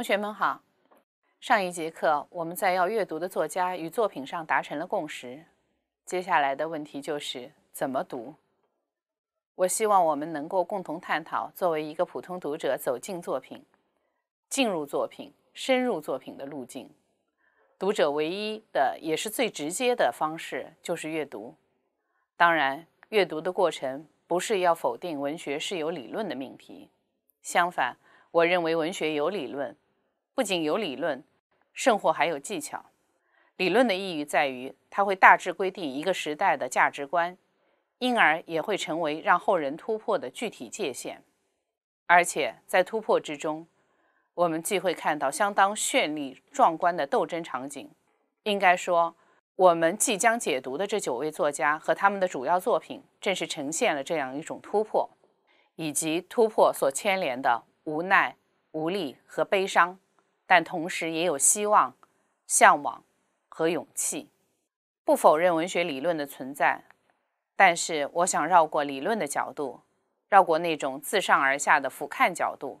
同学们好，上一节课我们在要阅读的作家与作品上达成了共识，接下来的问题就是怎么读。我希望我们能够共同探讨，作为一个普通读者走进作品、进入作品、深入作品的路径。读者唯一的也是最直接的方式就是阅读。当然，阅读的过程不是要否定文学是有理论的命题，相反。我认为文学有理论，不仅有理论，甚或还有技巧。理论的意义在于，它会大致规定一个时代的价值观，因而也会成为让后人突破的具体界限。而且在突破之中，我们既会看到相当绚丽壮观的斗争场景。应该说，我们即将解读的这九位作家和他们的主要作品，正是呈现了这样一种突破，以及突破所牵连的。无奈、无力和悲伤，但同时也有希望、向往和勇气。不否认文学理论的存在，但是我想绕过理论的角度，绕过那种自上而下的俯瞰角度，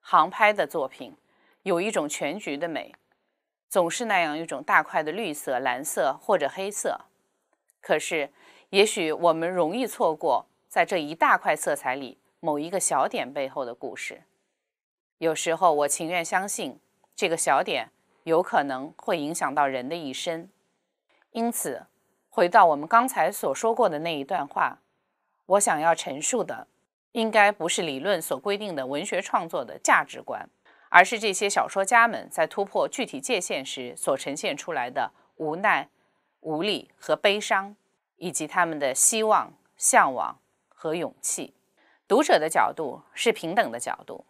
航拍的作品有一种全局的美，总是那样一种大块的绿色、蓝色或者黑色。可是，也许我们容易错过在这一大块色彩里某一个小点背后的故事。有时候，我情愿相信这个小点有可能会影响到人的一生。因此，回到我们刚才所说过的那一段话，我想要陈述的，应该不是理论所规定的文学创作的价值观，而是这些小说家们在突破具体界限时所呈现出来的无奈、无力和悲伤，以及他们的希望、向往和勇气。读者的角度是平等的角度。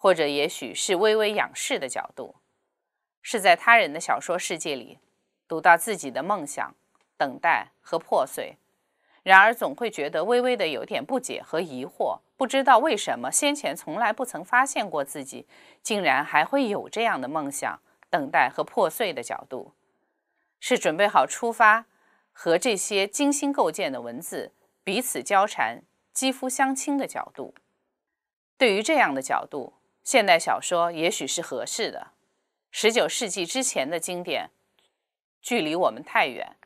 或者也许是微微仰视的角度，是在他人的小说世界里读到自己的梦想、等待和破碎，然而总会觉得微微的有点不解和疑惑，不知道为什么先前从来不曾发现过自己，竟然还会有这样的梦想、等待和破碎的角度，是准备好出发，和这些精心构建的文字彼此交缠、肌肤相亲的角度。对于这样的角度。现代小说也许是合适的，十九世纪之前的经典距离我们太远，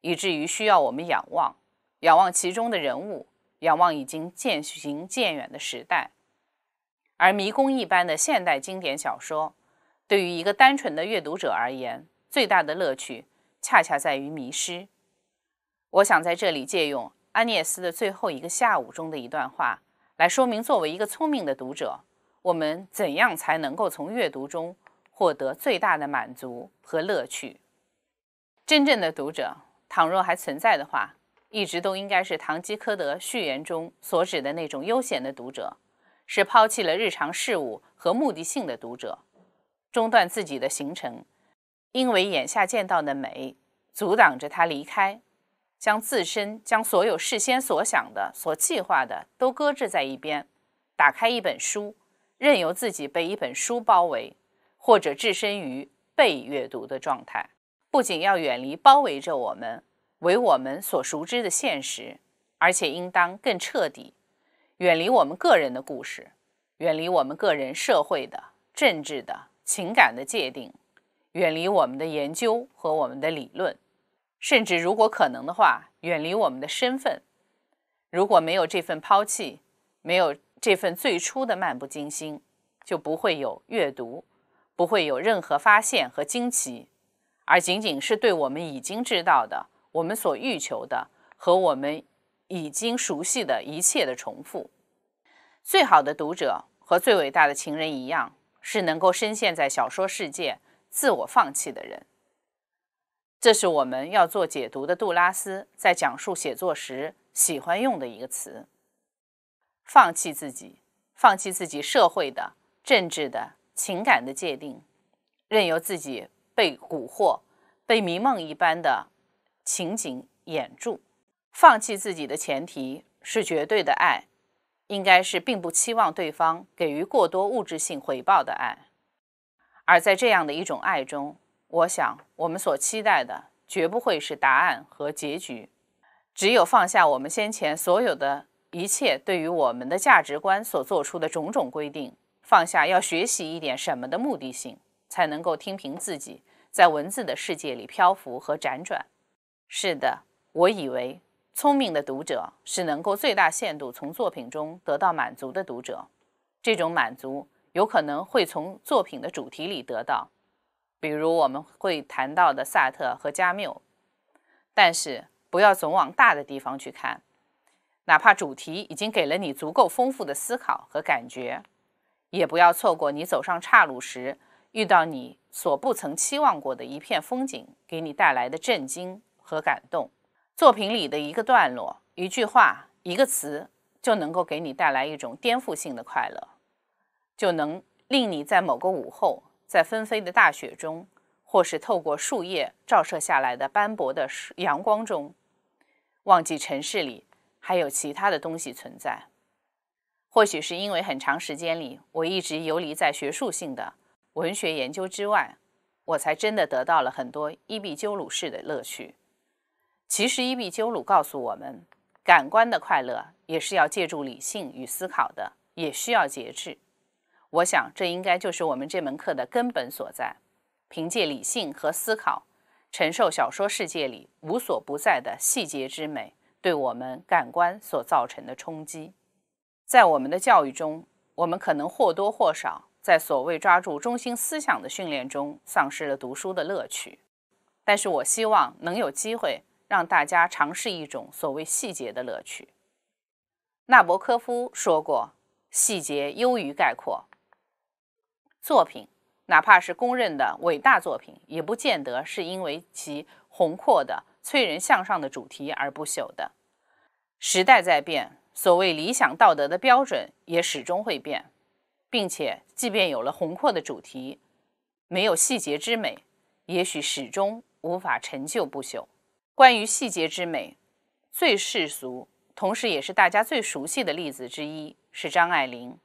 以至于需要我们仰望，仰望其中的人物，仰望已经渐行渐远的时代。而迷宫一般的现代经典小说，对于一个单纯的阅读者而言，最大的乐趣恰恰在于迷失。我想在这里借用安涅斯的最后一个下午中的一段话，来说明作为一个聪明的读者。我们怎样才能够从阅读中获得最大的满足和乐趣？真正的读者，倘若还存在的话，一直都应该是《堂吉诃德》序言中所指的那种悠闲的读者，是抛弃了日常事务和目的性的读者，中断自己的行程，因为眼下见到的美阻挡着他离开，将自身、将所有事先所想的、所计划的都搁置在一边，打开一本书。任由自己被一本书包围，或者置身于被阅读的状态，不仅要远离包围着我们、为我们所熟知的现实，而且应当更彻底远离我们个人的故事，远离我们个人社会的、政治的、情感的界定，远离我们的研究和我们的理论，甚至如果可能的话，远离我们的身份。如果没有这份抛弃，没有。这份最初的漫不经心，就不会有阅读，不会有任何发现和惊奇，而仅仅是对我们已经知道的、我们所欲求的和我们已经熟悉的一切的重复。最好的读者和最伟大的情人一样，是能够深陷在小说世界、自我放弃的人。这是我们要做解读的杜拉斯在讲述写作时喜欢用的一个词。放弃自己，放弃自己社会的、政治的、情感的界定，任由自己被蛊惑、被迷梦一般的情景掩住。放弃自己的前提是绝对的爱，应该是并不期望对方给予过多物质性回报的爱。而在这样的一种爱中，我想我们所期待的绝不会是答案和结局。只有放下我们先前所有的。一切对于我们的价值观所做出的种种规定，放下要学习一点什么的目的性，才能够听凭自己在文字的世界里漂浮和辗转。是的，我以为聪明的读者是能够最大限度从作品中得到满足的读者。这种满足有可能会从作品的主题里得到，比如我们会谈到的萨特和加缪。但是不要总往大的地方去看，哪怕主题已经给了你足够丰富的思考和感觉，也不要错过你走上岔路时遇到你所不曾期望过的一片风景给你带来的震惊。和感动，作品里的一个段落、一句话、一个词，就能够给你带来一种颠覆性的快乐，就能令你在某个午后，在纷飞的大雪中，或是透过树叶照射下来的斑驳的阳光中，忘记城市里还有其他的东西存在。或许是因为很长时间里，我一直游离在学术性的文学研究之外，我才真的得到了很多伊壁鸠鲁式的乐趣。其实，伊壁鸠鲁告诉我们，感官的快乐也是要借助理性与思考的，也需要节制。我想，这应该就是我们这门课的根本所在。凭借理性和思考，承受小说世界里无所不在的细节之美对我们感官所造成的冲击。在我们的教育中，我们可能或多或少在所谓抓住中心思想的训练中，丧失了读书的乐趣。但是我希望能有机会。让大家尝试一种所谓细节的乐趣。纳博科夫说过：“细节优于概括。”作品，哪怕是公认的伟大作品，也不见得是因为其宏阔的、催人向上的主题而不朽的。时代在变，所谓理想道德的标准也始终会变，并且，即便有了宏阔的主题，没有细节之美，也许始终无法成就不朽。关于细节之美，最世俗，同时也是大家最熟悉的例子之一是张爱玲。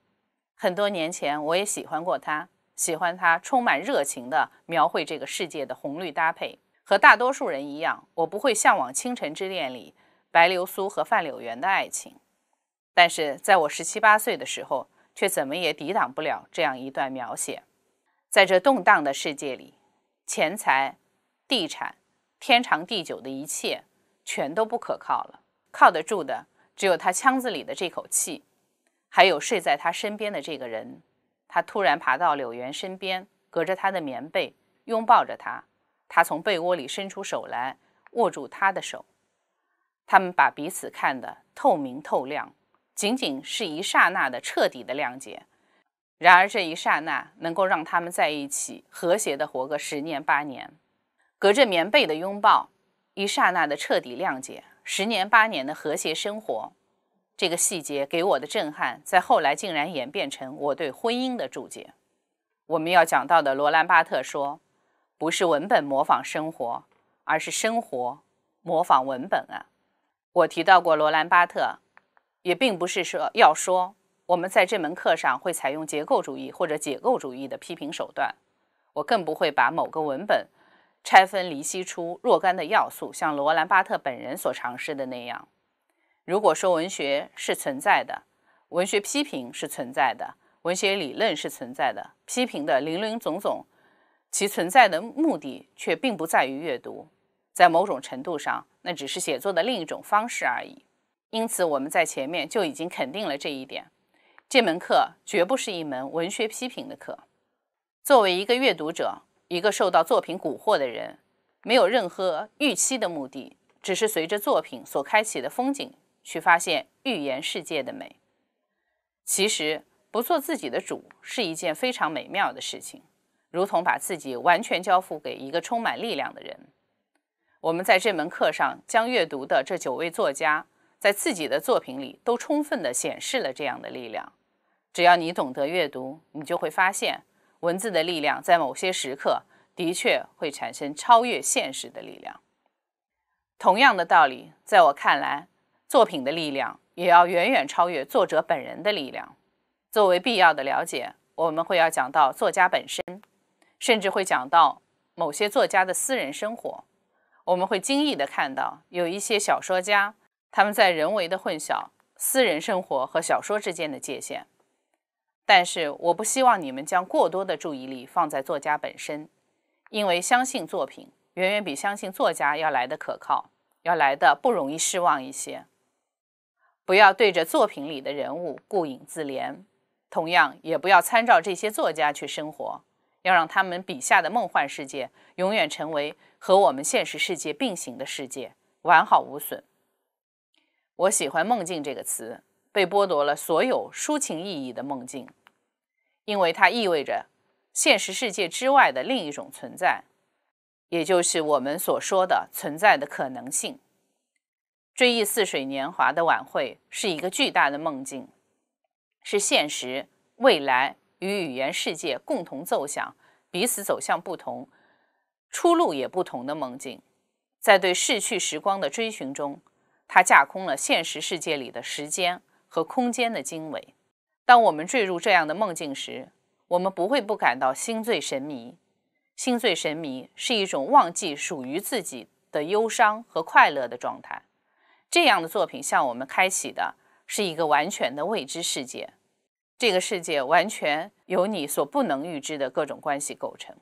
很多年前，我也喜欢过她，喜欢她充满热情地描绘这个世界的红绿搭配。和大多数人一样，我不会向往《倾城之恋》里白流苏和范柳原的爱情，但是在我十七八岁的时候，却怎么也抵挡不了这样一段描写。在这动荡的世界里，钱财、地产。天长地久的一切，全都不可靠了。靠得住的，只有他腔子里的这口气，还有睡在他身边的这个人。他突然爬到柳原身边，隔着他的棉被，拥抱着他。他从被窝里伸出手来，握住他的手。他们把彼此看得透明透亮，仅仅是一刹那的彻底的谅解。然而这一刹那，能够让他们在一起和谐地活个十年八年。隔着棉被的拥抱，一刹那的彻底谅解，十年八年的和谐生活，这个细节给我的震撼，在后来竟然演变成我对婚姻的注解。我们要讲到的罗兰巴特说：“不是文本模仿生活，而是生活模仿文本啊。”我提到过罗兰巴特，也并不是说要说我们在这门课上会采用结构主义或者解构主义的批评手段，我更不会把某个文本。拆分离析出若干的要素，像罗兰巴特本人所尝试的那样。如果说文学是存在的，文学批评是存在的，文学理论是存在的，批评的林林总总，其存在的目的却并不在于阅读，在某种程度上，那只是写作的另一种方式而已。因此，我们在前面就已经肯定了这一点。这门课绝不是一门文学批评的课。作为一个阅读者。一个受到作品蛊惑的人，没有任何预期的目的，只是随着作品所开启的风景去发现预言世界的美。其实，不做自己的主是一件非常美妙的事情，如同把自己完全交付给一个充满力量的人。我们在这门课上将阅读的这九位作家，在自己的作品里都充分地显示了这样的力量。只要你懂得阅读，你就会发现。文字的力量在某些时刻的确会产生超越现实的力量。同样的道理，在我看来，作品的力量也要远远超越作者本人的力量。作为必要的了解，我们会要讲到作家本身，甚至会讲到某些作家的私人生活。我们会惊异地看到，有一些小说家他们在人为的混淆私人生活和小说之间的界限。但是我不希望你们将过多的注意力放在作家本身，因为相信作品远远比相信作家要来的可靠，要来的不容易失望一些。不要对着作品里的人物顾影自怜，同样也不要参照这些作家去生活，要让他们笔下的梦幻世界永远成为和我们现实世界并行的世界，完好无损。我喜欢“梦境”这个词。被剥夺了所有抒情意义的梦境，因为它意味着现实世界之外的另一种存在，也就是我们所说的存在的可能性。追忆似水年华的晚会是一个巨大的梦境，是现实、未来与语言世界共同奏响、彼此走向不同、出路也不同的梦境。在对逝去时光的追寻中，它架空了现实世界里的时间。和空间的经纬。当我们坠入这样的梦境时，我们不会不感到心醉神迷。心醉神迷是一种忘记属于自己的忧伤和快乐的状态。这样的作品向我们开启的是一个完全的未知世界。这个世界完全由你所不能预知的各种关系构成。